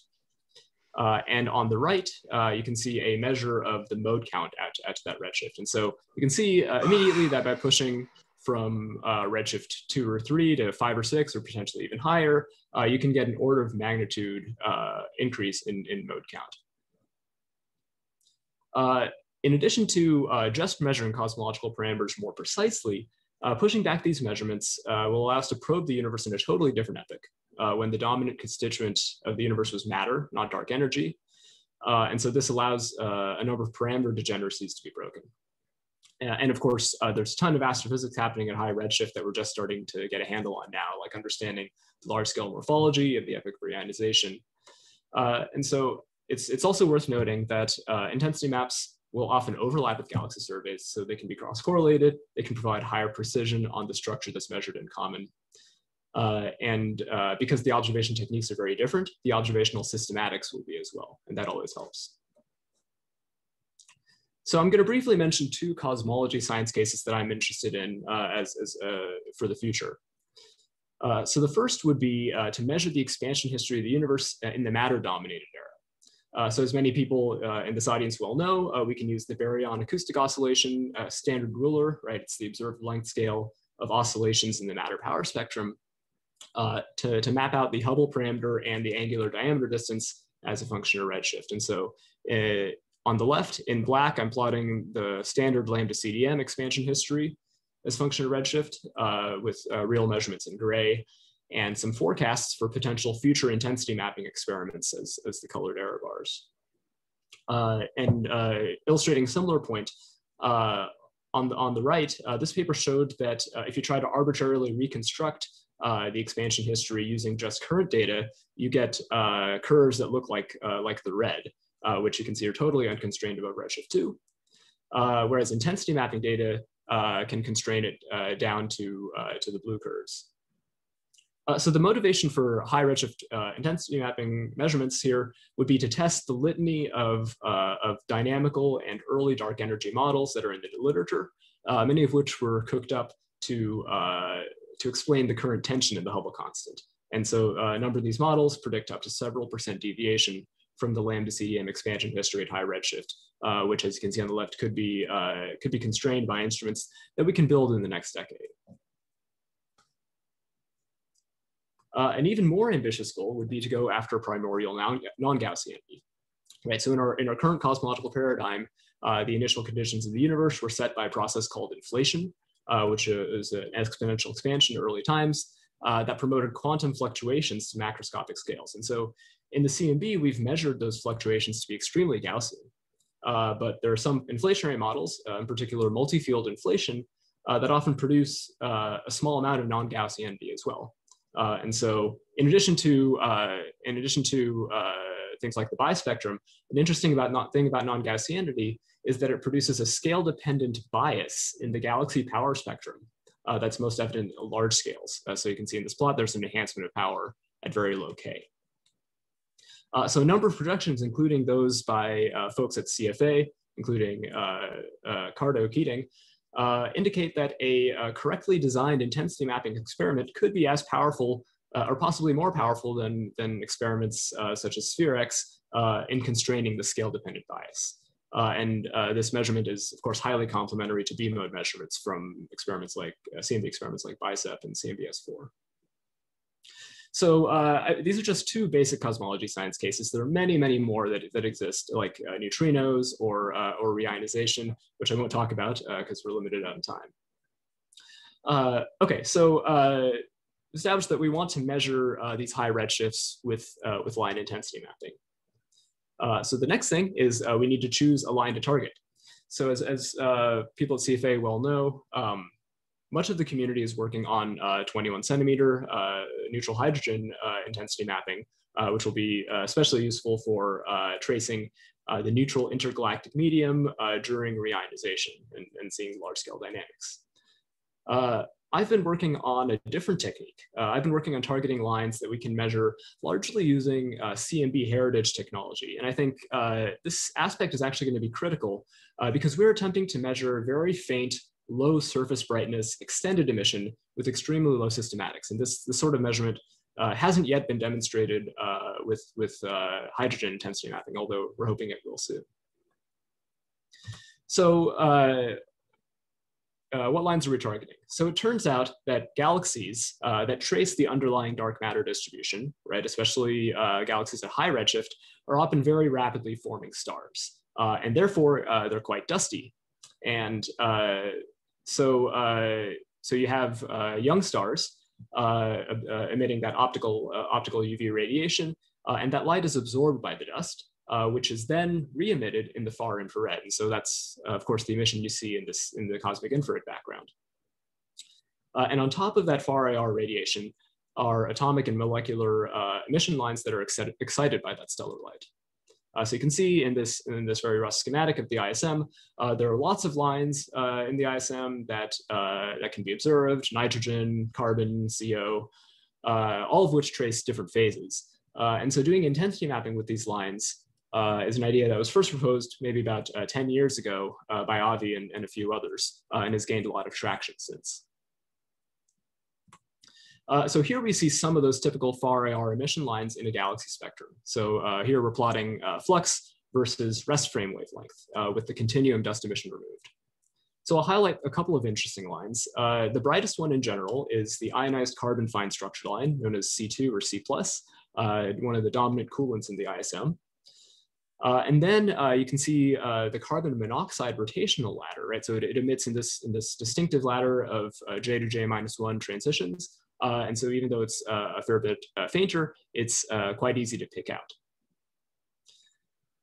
Uh, and on the right, you can see a measure of the mode count to that redshift. And so you can see immediately that by pushing from uh, redshift two or three to five or six or potentially even higher, uh, you can get an order of magnitude uh, increase in, in mode count. Uh, in addition to uh, just measuring cosmological parameters more precisely, uh, pushing back these measurements will allow us to probe the universe in a totally different epoch, when the dominant constituent of the universe was matter, not dark energy. and so this allows a number of parameter degeneracies to be broken. Uh, and of course, uh, there's a ton of astrophysics happening at high redshift that we're just starting to get a handle on now, like understanding large scale morphology of the of reionization. Uh, and so it's, it's also worth noting that uh, intensity maps will often overlap with galaxy surveys, so they can be cross-correlated. They can provide higher precision on the structure that's measured in common. Uh, and uh, because the observation techniques are very different, the observational systematics will be as well, and that always helps. So I'm going to briefly mention two cosmology science cases that I'm interested in uh, as, as uh, for the future. Uh, so the first would be uh, to measure the expansion history of the universe uh, in the matter-dominated era. Uh, so as many people in this audience well know, we can use the baryon acoustic oscillation standard ruler, right? It's the observed length scale of oscillations in the matter power spectrum to, to map out the Hubble parameter and the angular diameter distance as a function of redshift. And so uh, on the left, in black, I'm plotting the standard lambda CDM expansion history as function of redshift uh, with uh, real measurements in gray and some forecasts for potential future intensity mapping experiments as, as the colored error bars. Uh, and uh, illustrating similar point, uh, on, the, on the right, uh, this paper showed that if you try to arbitrarily reconstruct uh, the expansion history using just current data, you get uh, curves that look like, uh, like the red, uh, which you can see are totally unconstrained above Redshift 2. Uh, whereas intensity mapping data can constrain it down to, to the blue curves. Uh, so the motivation for high redshift uh, intensity mapping measurements here would be to test the litany of, uh, of dynamical and early dark energy models that are in the literature, uh, many of which were cooked up to, uh, to explain the current tension in the Hubble constant. And so uh, a number of these models predict up to several percent deviation from the lambda CDM expansion history at high redshift, which as you can see on the left could be, could be constrained by instruments that we can build in the next decade. Uh, an even more ambitious goal would be to go after primordial non-Gaussianity. Right, so in our, in our current cosmological paradigm, uh, the initial conditions of the universe were set by a process called inflation, uh, which is an exponential expansion in early times uh, that promoted quantum fluctuations to macroscopic scales. And so in the CMB, we've measured those fluctuations to be extremely Gaussian. Uh, but there are some inflationary models, uh, in particular multi-field inflation, that often produce a small amount of non-Gaussianity as well. Uh, and so in addition to, uh, in addition to uh, things like the bispectrum, an interesting about not, thing about non-Gaussianity is that it produces a scale-dependent bias in the galaxy power spectrum uh, that's most evident at large scales. Uh, so you can see in this plot, there's an enhancement of power at very low K. Uh, so a number of projections, including those by folks at CFA, including Garrett Keating, uh, indicate that a, uh, correctly designed intensity mapping experiment could be as powerful uh, or possibly more powerful than, than experiments uh, such as SPHEREx uh, in constraining the scale-dependent bias. Uh, and this measurement is, of course, highly complementary to B-mode measurements from experiments like CMB experiments like BICEP and CMB-S4. So uh, these are just two basic cosmology science cases. There are many, many more that, that exist, like uh, neutrinos or, uh, or reionization, which I won't talk about because uh, we're limited on time. Uh, okay, so uh, established that we want to measure these high redshifts with, with line intensity mapping. So the next thing is we need to choose a line to target. So as, as people at CFA well know, um, much of the community is working on uh, 21 centimeter uh, neutral hydrogen uh, intensity mapping, uh, which will be uh, especially useful for tracing the neutral intergalactic medium during reionization and, and, seeing large scale dynamics. I've been working on a different technique. Uh, I've been working on targeting lines that we can measure largely using uh, CMB heritage technology. And I think uh, this aspect is actually going to be critical because we're attempting to measure very faint low surface brightness extended emission with extremely low systematics. And this, this sort of measurement uh, hasn't yet been demonstrated uh, with, with uh, hydrogen intensity mapping, although we're hoping it will soon. So uh, uh, what lines are we targeting? So it turns out that galaxies uh, that trace the underlying dark matter distribution, right, especially galaxies at high redshift, are often very rapidly forming stars. and therefore, they're quite dusty. And so, uh, so you have uh, young stars uh, uh emitting that optical, uh, optical UV radiation, uh, and that light is absorbed by the dust, which is then re-emitted in the far infrared. And so that's, of course, the emission you see in, this, in the cosmic infrared background. and on top of that far IR radiation are atomic and molecular emission lines that are excited by that stellar light. Uh, so you can see in this, in this very rough schematic of the ISM, uh, there are lots of lines uh, in the ISM that, uh, that can be observed, nitrogen, carbon, CO, uh, all of which trace different phases. Uh, and so doing intensity mapping with these lines is an idea that was first proposed maybe about 10 years ago by Avi and, and, a few others, and has gained a lot of traction since. Uh, so here we see some of those typical far IR emission lines in a galaxy spectrum. So uh, here we're plotting uh, flux versus rest frame wavelength uh, with the continuum dust emission removed. So I'll highlight a couple of interesting lines. Uh, the brightest one in general is the ionized carbon fine structure line known as C2 or C+, uh, one of the dominant coolants in the ISM. And then you can see the carbon monoxide rotational ladder, right? So it, it, emits in this, in this distinctive ladder of J to J minus one transitions. Uh, and so even though it's uh, a fair bit uh, fainter, it's quite easy to pick out.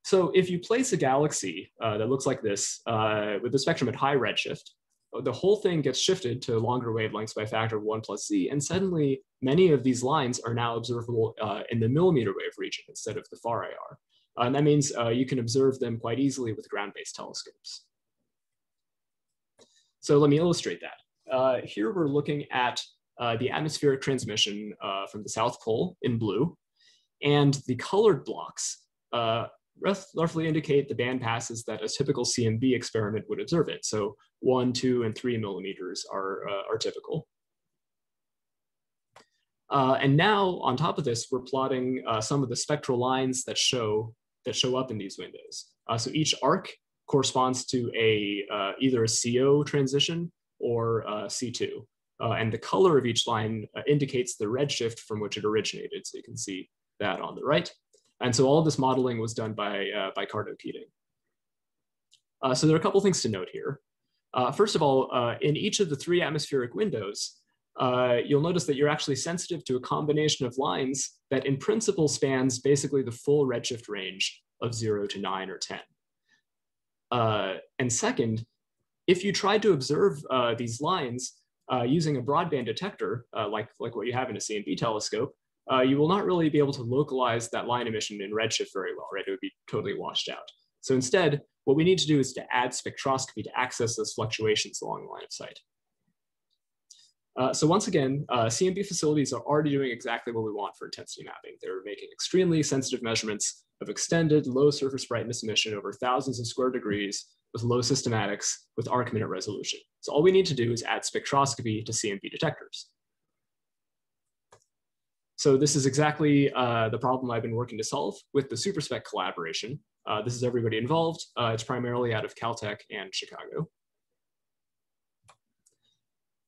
So if you place a galaxy that looks like this with the spectrum at high redshift, the whole thing gets shifted to longer wavelengths by a factor of one plus z, and suddenly many of these lines are now observable uh, in the millimeter wave region instead of the far IR. Uh, and that means uh, you can observe them quite easily with ground-based telescopes. So let me illustrate that. Uh, here we're looking at the atmospheric transmission from the South Pole in blue, and the colored blocks roughly indicate the band passes that a typical CMB experiment would observe it. So one, two, and three millimeters are, uh, are typical. Uh, and now on top of this, we're plotting uh, some of the spectral lines that show that show up in these windows. Uh, so each arc corresponds to a uh, either a CO transition or C2. Uh, and the color of each line indicates the redshift from which it originated. So you can see that on the right. And so all of this modeling was done by, uh, by Garrett Keating. Uh, so there are a couple things to note here. Uh, first of all, uh, in each of the three atmospheric windows, uh, you'll notice that you're actually sensitive to a combination of lines that in principle spans basically the full redshift range of zero to nine or 10. Uh, and second, if you tried to observe these lines using a broadband detector, like, like what you have in a CMB telescope, uh, you will not really be able to localize that line emission in Redshift very well, right? It would be totally washed out. So instead, what we need to do is to add spectroscopy to access those fluctuations along the line of sight. Uh, so once again, uh, CMB facilities are already doing exactly what we want for intensity mapping. They're making extremely sensitive measurements of extended low surface brightness emission over thousands of square degrees with low systematics with arc minute resolution. So all we need to do is add spectroscopy to CMB detectors. So this is exactly uh, the problem I've been working to solve with the SuperSpec collaboration. Uh, this is everybody involved. Uh, it's primarily out of Caltech and Chicago.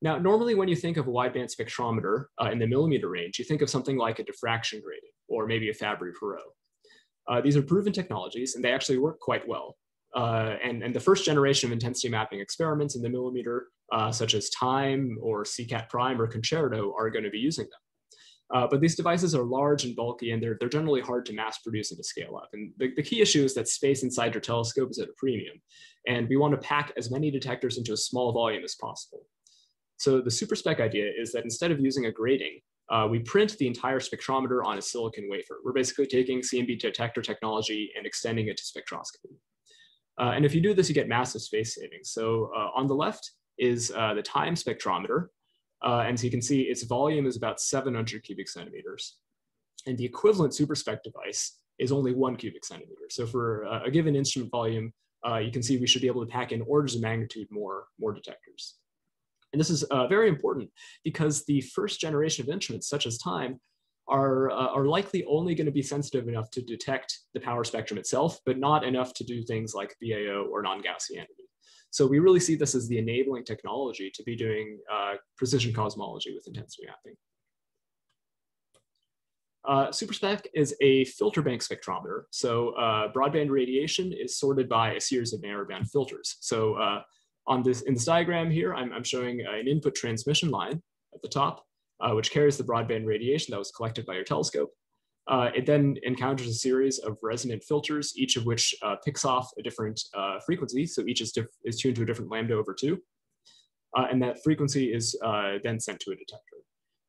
Now, normally when you think of a wideband spectrometer uh, in the millimeter range, you think of something like a diffraction grating or maybe a Fabry-Perot. Uh, these are proven technologies and they actually work quite well. Uh, and, and the first generation of intensity mapping experiments in the millimeter, such as TIME or CCAT Prime or CONCERTO are going to be using them. Uh, but these devices are large and bulky, and they're, they're generally hard to mass produce and to scale up. And the, the key issue is that space inside your telescope is at a premium, and we want to pack as many detectors into a small volume as possible. So the SuperSpec idea is that instead of using a grating, uh, we print the entire spectrometer on a silicon wafer. We're basically taking CMB detector technology and extending it to spectroscopy. Uh, and if you do this, you get massive space savings. So uh, on the left is uh, the TIME spectrometer, uh, and so you can see its volume is about 700 cubic centimeters. And the equivalent SuperSpec device is only one cubic centimeter. So for a given instrument volume, uh, you can see we should be able to pack in orders of magnitude more, more detectors. And this is uh, very important because the first generation of instruments, such as TIME, are, uh, are likely only going to be sensitive enough to detect the power spectrum itself, but not enough to do things like BAO or non-Gaussianity. So we really see this as the enabling technology to be doing uh, precision cosmology with intensity mapping. Uh, SuperSpec is a filter bank spectrometer. So uh, broadband radiation is sorted by a series of narrowband filters. So uh, on this, in this diagram here, I'm, I'm showing an input transmission line at the top, uh, which carries the broadband radiation that was collected by your telescope. Uh, it then encounters a series of resonant filters, each of which uh, picks off a different uh, frequency. So each is, is, tuned to a different lambda over two. Uh, and that frequency is uh, then sent to a detector.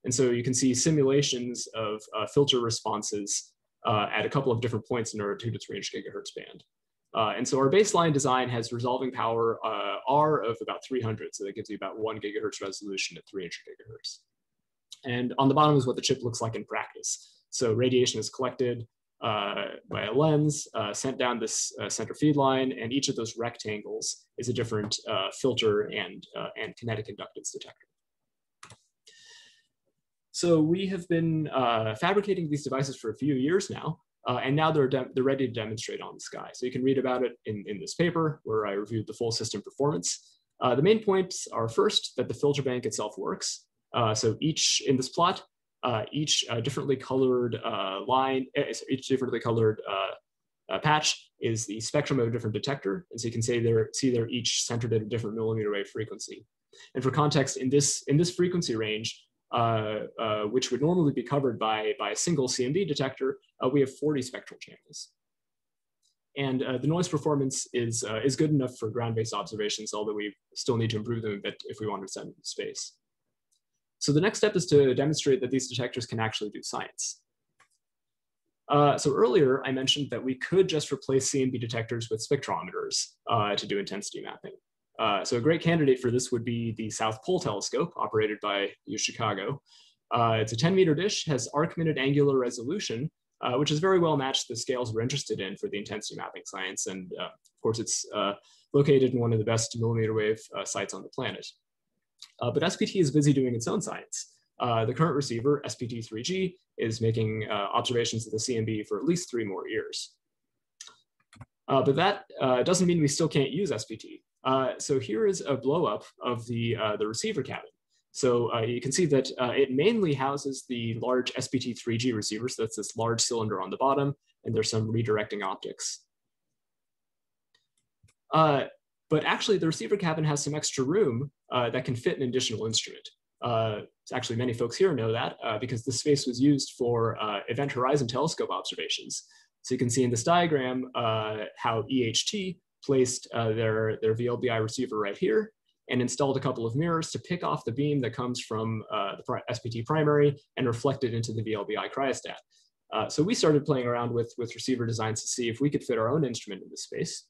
And so you can see simulations of uh, filter responses at a couple of different points in our two to three inch gigahertz band. And so our baseline design has resolving power R of about 300. So that gives you about one gigahertz resolution at 300 gigahertz. And on the bottom is what the chip looks like in practice. So radiation is collected uh, by a lens, uh, sent down this uh, center feed line, and each of those rectangles is a different uh, filter and, uh, and kinetic inductance detector. So we have been uh, fabricating these devices for a few years now, and now they're, they're ready to demonstrate on the sky. So you can read about it in, in this paper where I reviewed the full system performance. the main points are first, that the filter bank itself works. so each, in this plot, uh, each uh, differently colored uh, line, eh, each differently colored patch is the spectrum of a different detector. And so you can say they're, see they're each centered at a different millimeter wave frequency. And for context, in this, in this frequency range, uh, uh, which would normally be covered by, by a single CMB detector, uh, we have 40 spectral channels. And uh, the noise performance is, uh, is good enough for ground-based observations, although we still need to improve them a bit if we want to send into space. So the next step is to demonstrate that these detectors can actually do science. Uh, so earlier I mentioned that we could just replace CMB detectors with spectrometers uh, to do intensity mapping. Uh, so a great candidate for this would be the South Pole Telescope operated by UChicago. Uh, it's a 10 meter dish, has arc minute angular resolution, uh, which is very well matched the scales we're interested in for the intensity mapping science. And uh, of course, it's located in one of the best millimeter wave sites on the planet. but SPT is busy doing its own science. Uh, the current receiver, SPT3G, is making uh, observations of the CMB for at least three more years. Uh, but that uh, doesn't mean we still can't use SPT. Uh, so here is a blowup of the, the receiver cabin. So you can see that it mainly houses the large SPT3G receiver. So that's this large cylinder on the bottom, and there's some redirecting optics. but actually, the receiver cabin has some extra room that can fit an additional instrument. Uh, actually, many folks here know that uh, because this space was used for uh, Event Horizon Telescope observations. So you can see in this diagram uh, how EHT placed uh, their, their VLBI receiver right here and installed a couple of mirrors to pick off the beam that comes from uh, the SPT primary and reflect it into the VLBI cryostat. so we started playing around with, with receiver designs to see if we could fit our own instrument in this space.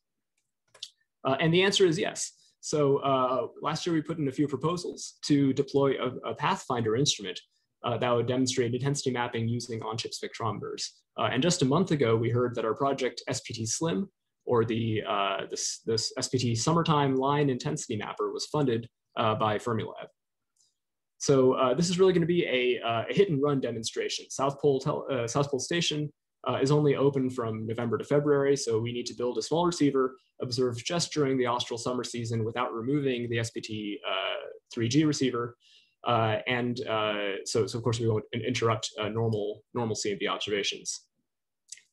and the answer is yes. So uh, last year we put in a few proposals to deploy a, a Pathfinder instrument uh, that would demonstrate intensity mapping using on-chip spectrometers. Uh, and just a month ago, we heard that our project SPT Slim, or the uh, this, this SPT Summertime Line Intensity Mapper was funded uh, by Fermilab. So uh, this is really going to be a, a, hit and run demonstration. South Pole, South Pole Station uh, is only open from November to February, so we need to build a small receiver, observe just during the austral summer season without removing the SPT uh, 3G receiver. Uh, and uh, so, so of course we won't interrupt uh, normal, normal CMB observations.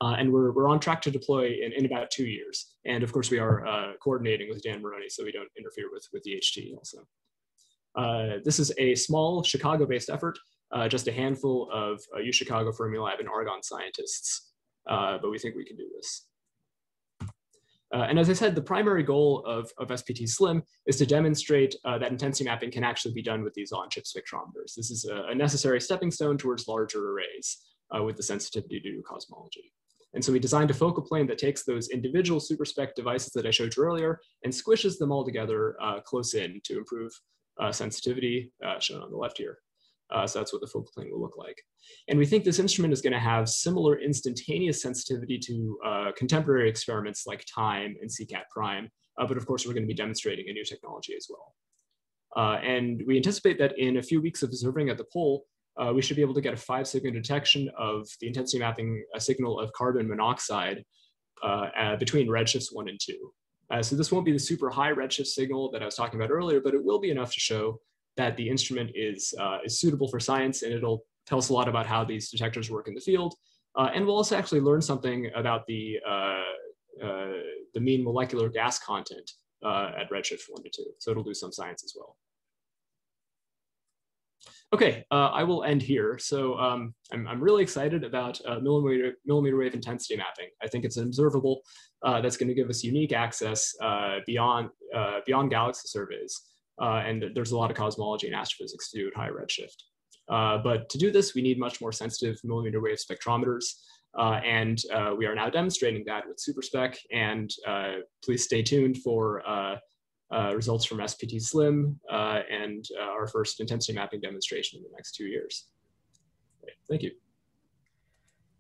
Uh, and we're, we're on track to deploy in, in about two years. And of course we are coordinating with Dan Marrone so we don't interfere with, with EHT also. this is a small Chicago-based effort uh, just a handful of uh, UChicago Fermilab and Argonne scientists, uh, but we think we can do this. Uh, and as I said, the primary goal of, of SPT Slim is to demonstrate uh, that intensity mapping can actually be done with these on-chip spectrometers. This is a, a, necessary stepping stone towards larger arrays uh, with the sensitivity to cosmology. And so we designed a focal plane that takes those individual super SuperSpec devices that I showed you earlier and squishes them all together close in to improve sensitivity, shown on the left here. Uh, so that's what the focal plane will look like. And we think this instrument is going to have similar instantaneous sensitivity to uh, contemporary experiments like TIME and CCAT prime. Uh, but of course, we're going to be demonstrating a new technology as well. Uh, and we anticipate that in a few weeks of observing at the pole, uh, we should be able to get a five signal detection of the intensity mapping signal of carbon monoxide uh, between redshifts one and two. so this won't be the super high redshift signal that I was talking about earlier, but it will be enough to show that the instrument is, uh, is suitable for science and it'll tell us a lot about how these detectors work in the field. Uh, and we'll also actually learn something about the, uh, uh the mean molecular gas content uh, at redshift one to two. So it'll do some science as well. Okay, uh, I will end here. So um, I'm, I'm really excited about millimeter, millimeter wave intensity mapping. I think it's an observable that's gonna give us unique access beyond, beyond galaxy surveys. Uh, and there's a lot of cosmology and astrophysics to do at high redshift. Uh, but to do this, we need much more sensitive millimeter wave spectrometers. Uh, and uh, we are now demonstrating that with SuperSpec. And uh, please stay tuned for uh, results from SPT Slim and our first intensity mapping demonstration in the next two years. Thank you.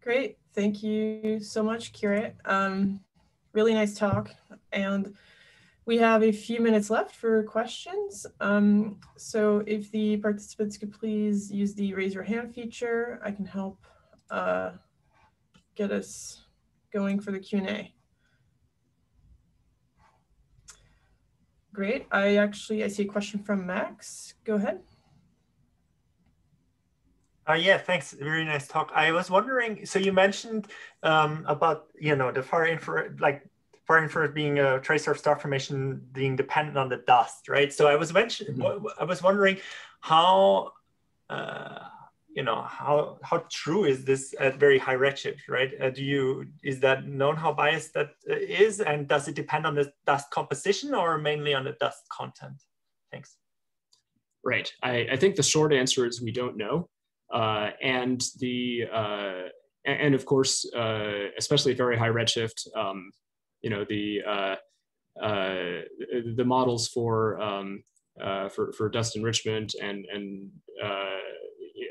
Great. Thank you so much, Kirit. Um, really nice talk. And we have a few minutes left for questions. Um, so if the participants could please use the raise your hand feature, I can help uh, get us going for the Q&A. Great. I actually, I see a question from Max. Go ahead. Uh, yeah, thanks. Very nice talk. I was wondering, so you mentioned um, about, you know, the far infrared, like far infrared being a tracer of star formation being dependent on the dust, right? So I was mentioning, mm-hmm. I was wondering how uh, you know how how true is this at very high redshift right? Uh, do you is that known how biased that uh, and does it depend on the dust composition or mainly on the dust content? Thanks. Right. I, I think the short answer is we don't know. Uh, and the uh, and of course uh, especially very high redshift um, you know the uh, the models for um, for for dust enrichment and and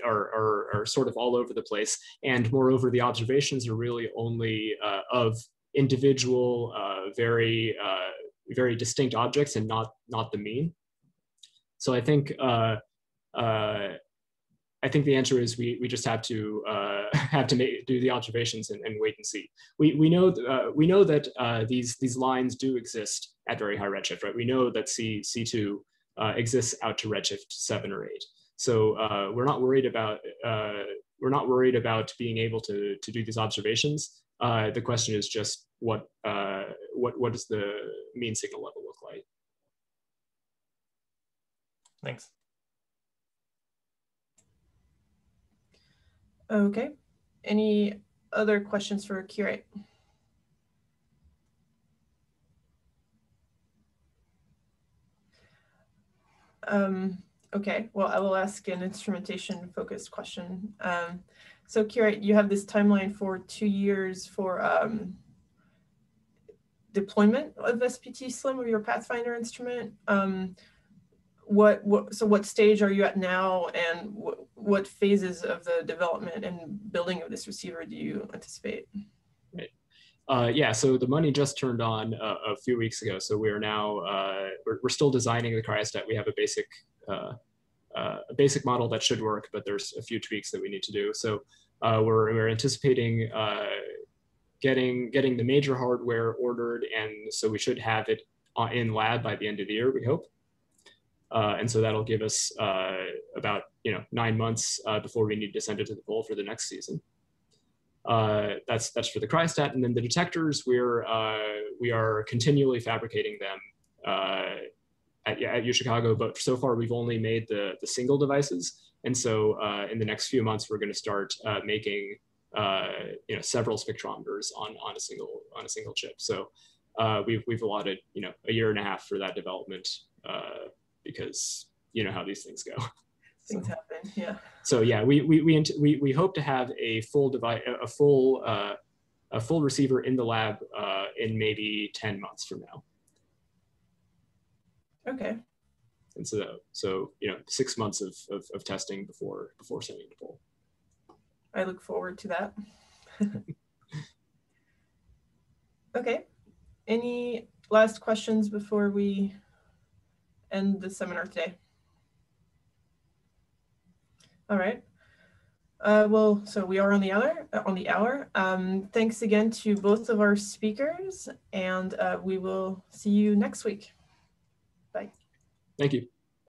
are, are, are sort of all over the place. And moreover, the observations are really only uh, of individual, uh, very, uh, very distinct objects and not, not the mean. So I think, uh, uh, I think the answer is we, we just have to uh, have to make, do the observations and, and, wait and see. We, we know we know that these these lines do exist at very high redshift, right? We know that C C2 exists out to redshift seven or eight. So uh, we're not worried about uh, we're not worried about being able to to do these observations. Uh, the question is just what uh, what what does the mean signal level look like? Thanks. Okay. Any other questions for Kirit? Um, Okay, well, I will ask an instrumentation focused question. Um, so Kira, you have this timeline for two years for um, deployment of SPT Slim of your Pathfinder instrument. Um, what, what, so what stage are you at now and what, what phases of the development and building of this receiver do you anticipate? Right. Uh, yeah, so the money just turned on uh, a few weeks ago. So we are now, uh, we're, we're, still designing the cryostat. We have a basic uh, uh, a basic model that should work, but there's a few tweaks that we need to do. So uh, we're, we're anticipating uh, getting getting the major hardware ordered, and so we should have it in lab by the end of the year. We hope. Uh, and so that'll give us uh, about you know nine months uh, before we need to send it to the pole for the next season. that's that's for the cryostat, and then the detectors. We're we are continually fabricating them at, at UChicago, but so far we've only made the, the single devices. And so uh, in the next few months, we're going to start uh, making uh, you know several spectrometers on, on a single on a single chip. So uh, we've we've allotted you know a year and a half for that development uh, because you know how these things go. Things so, happen, yeah. So yeah, we we we we, we hope to have a full device, a full uh, a full receiver in the lab in maybe ten months from now. Okay. And so, so you know, six months of, of, of testing before before sending to pole. I look forward to that. okay. Any last questions before we end the seminar today? All right. Uh, well, so we are on the hour. On the hour. Um, thanks again to both of our speakers, and uh, we will see you next week. Thank you.